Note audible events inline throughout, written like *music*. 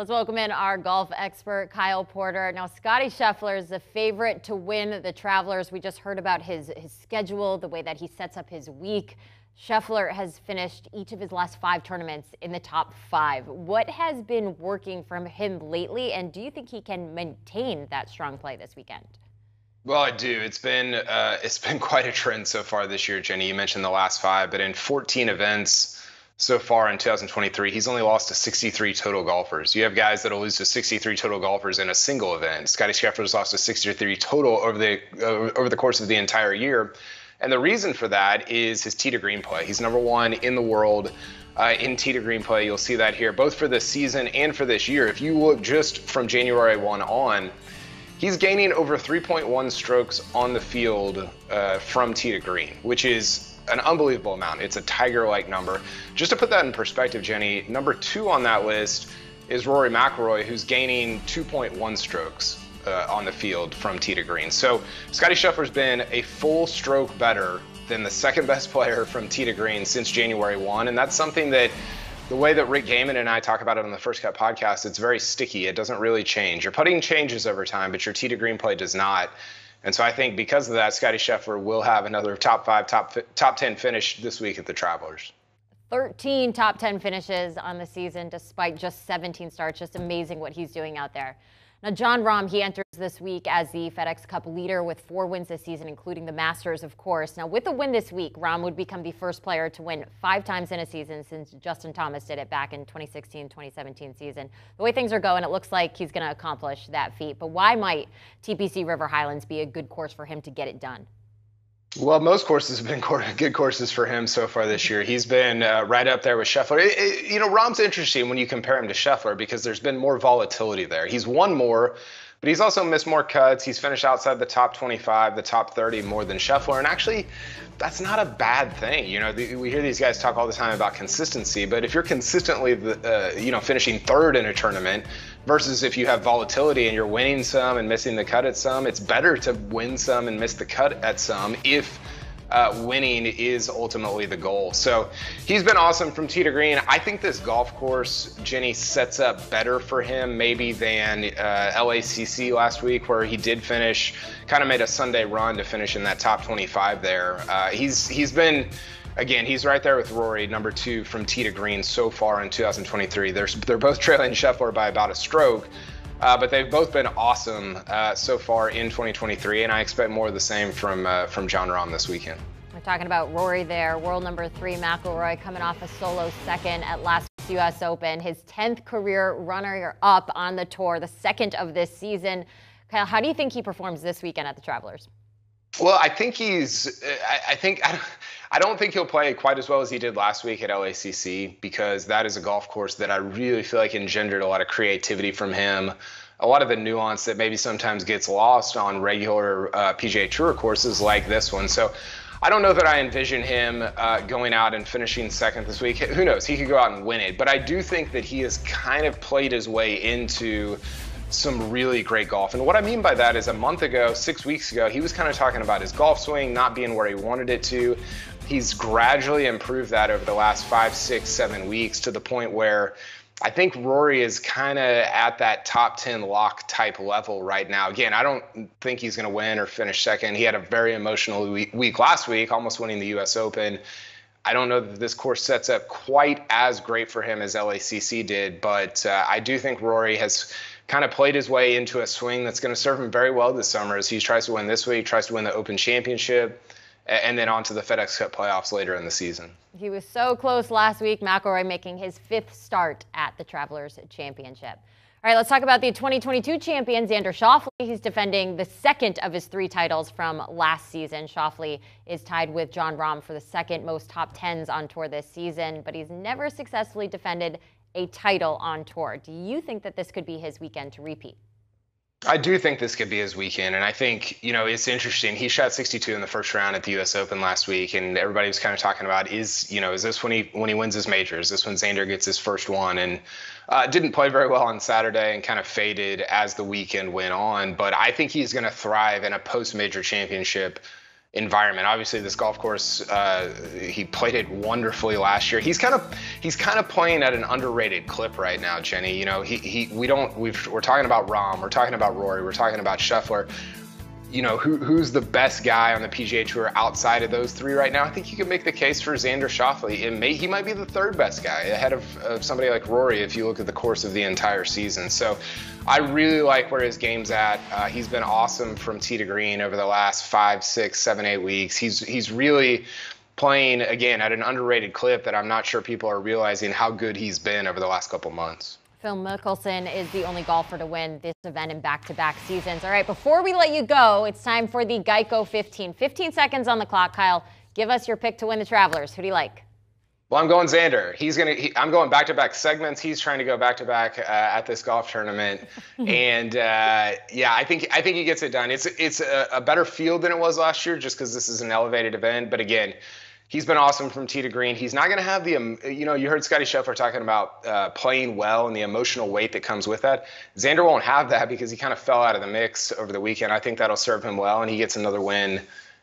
Let's welcome in our golf expert, Kyle Porter. Now, Scottie Scheffler is the favorite to win the Travelers. We just heard about his, his schedule, the way that he sets up his week. Scheffler has finished each of his last five tournaments in the top five. What has been working for him lately, and do you think he can maintain that strong play this weekend? Well, I do. It's been uh, *laughs* it's been quite a trend so far this year, Jenny. You mentioned the last five, but in 14 events so far in 2023, he's only lost to 63 total golfers. You have guys that'll lose to 63 total golfers in a single event. Scottie Scheffler's lost to 63 total over the uh, over the course of the entire year, and the reason for that is his tee to green play. He's number one in the world. Uh, in tee to green play, you'll see that here, both for this season and for this year. If you look just from January 1 on, he's gaining over 3.1 strokes on the field uh, from tee to green, which is an unbelievable amount. It's a tiger like number. Just to put that in perspective, Jenny, number two on that list is Rory McIlroy, who's gaining 2.1 strokes uh, on the field from tee to green. So Scottie Scheffler's been a full stroke better than the second *laughs* best player from tee to green since January 1. And that's something that the way that Rick Gehman and I talk about it on the First Cut podcast, it's very sticky. It doesn't really change. Your putting changes over time, but your tee to green play does not. And so I think because of that, Scottie Scheffler will have another top five, top top ten finish this week at the Travelers. 13 top 10 finishes on the season, despite just 17 starts. Just amazing what he's doing out there. Now, Jon Rahm, he enters this week as the FedEx Cup leader with four wins this season, including the Masters, of course. Now, with a win this week, Rahm would become the first player to win five times in a season since Justin Thomas did it back in 2016-2017 season. The way things are going, it looks like he's going to accomplish that feat. But why might TPC River Highlands be a good course for him to get it done? Well, most courses have been *laughs* good courses for him so far this year. He's been uh, right up there with Scheffler. It, it, you know, Rahm's interesting when you compare him to Scheffler because there's been more volatility there. He's won more, but he's also missed more cuts. He's finished outside the top 25, the top 30 more than Scheffler. And actually, that's not a bad thing. You know, the, we hear these guys talk all the time about consistency, but if you're consistently, uh, you know, finishing third in a tournament versus if you have volatility and you're winning some and missing the cut at some, it's better to win some and miss the cut at some if uh, winning is ultimately the goal. So he's been awesome from tee to green. I think this golf course, Jenny, sets up better for him maybe than uh, LACC last week, where he did finish, kind of made a Sunday run to finish in that top 25 there. Uh, he's he's been. Again, he's right there with Rory, number two from tee to green so far in 2023. They're, they're both trailing Scheffler by about a stroke. Uh, but they've both been awesome uh, so far in 2023, and I expect more of the same from uh, from Jon Rahm this weekend. We're talking about Rory there, world number three, McIlroy, coming off a solo second at last U.S. Open, his 10th career runner-up on the tour, the second of this season. Kyle, how do you think he performs this weekend at the Travelers? Well, I think he's. I, I think. I don't, think he'll play quite as well as he did last week at LACC because that is a golf course that I really feel like engendered a lot of creativity from him. A lot of the nuance that maybe sometimes gets lost on regular uh, PGA Tour courses like this one. So I don't know that I envision him uh, going out and finishing second this week. Who knows? He could go out and win it. But I do think that he has kind of played his way into some really great golf. And what I mean by that is a month ago, six weeks ago, he was kind of talking about his golf swing not being where he wanted it to he's gradually improved that over the last five, six, seven weeks to the point where I think Rory is kind of at that top 10 lock type level right now. Again, I don't think he's going to win or finish second. He had a very emotional week last week, almost winning the U.S. Open. I don't know that this course sets up quite as great for him as LACC did, but uh, I do think Rory has kind of played his way into a swing that's going to serve him very well this summer as he tries to win this week, tries to win the Open Championship and then on to the FedEx Cup playoffs later in the season. He was so close last week, McIlroy making his fifth start at the Travelers Championship. All right, let's talk about the 2022 champion, Xander Schauffele. He's defending the second of his three titles from last season. Schauffele is tied with Jon Rahm for the second most top tens on tour this season, but he's never successfully defended a title on tour. Do you think that this could be his weekend to repeat? I do think this could be his weekend, and I think you know it's interesting. He shot 62 in the first round at the U.S. Open last week, and everybody was kind of talking about is you know is this when he when he wins his majors? Is this when Xander gets his first one? And uh, didn't play very well on Saturday and kind of faded as the weekend went on. But I think he's going to thrive in a post major championship environment. Obviously, this golf course, uh, he played it wonderfully last year. He's kind of he's kind of playing at an underrated clip right now, Jenny. You know, he, he we don't we are talking about Rahm, we're talking about Rory, we're talking about Scheffler. You know, who, who's the best guy on the PGA Tour outside of those three right now? I think you can make the case for Xander Schauffele. It may, he might be the third best guy ahead of, of somebody like Rory if you look at the course of the entire season. So I really like where his game's at. Uh, he's been awesome from tee to green over the last five, six, seven, eight weeks. He's he's really playing again at an underrated clip that I'm not sure people are realizing how good he's been over the last couple months. Phil Mickelson is the only golfer to win this event in back-to-back seasons. All right, before we let you go, it's time for the Geico 15. 15 seconds on the clock, Kyle. Give us your pick to win the Travelers. Who do you like? Well, I'm going Xander. He's gonna. He, I'm going back to back segments. He's trying to go back to back at this golf tournament, *laughs* and uh, yeah, I think I think he gets it done. It's it's a, a better field than it was last year, just because this is an elevated event. But again, he's been awesome from tee to green. He's not going to have the, um, you know, you heard Scottie Scheffler talking about uh, playing well and the emotional weight that comes with that. Xander won't have that because he kind of fell out of the mix over the weekend. I think that'll serve him well, and he gets another win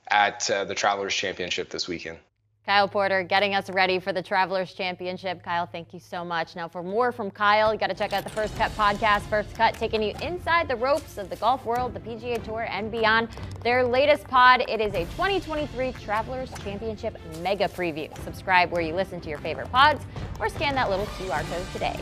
at uh, the Travelers Championship this weekend. Kyle Porter getting us ready for the Travelers Championship. Kyle, thank you so much. Now, for more from Kyle, you got to check out the First Cut podcast. First Cut taking you inside the ropes of the golf world, the PGA Tour, and beyond. Their latest pod, it is a 2023 Travelers Championship mega preview. Subscribe where you listen to your favorite pods or scan that little QR code today.